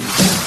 Yeah.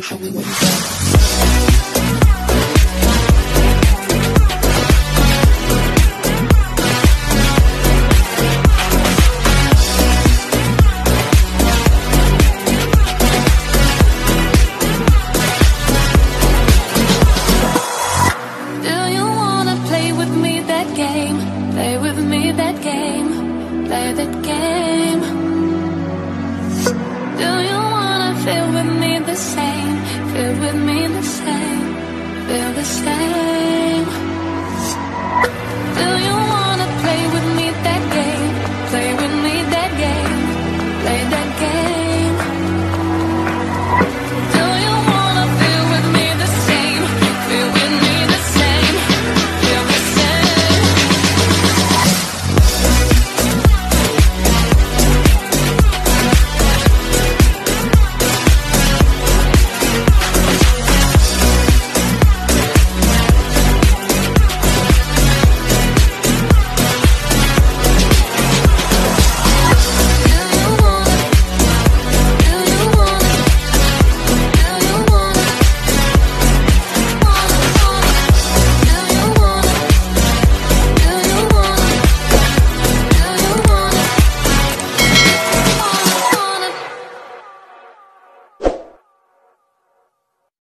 什么？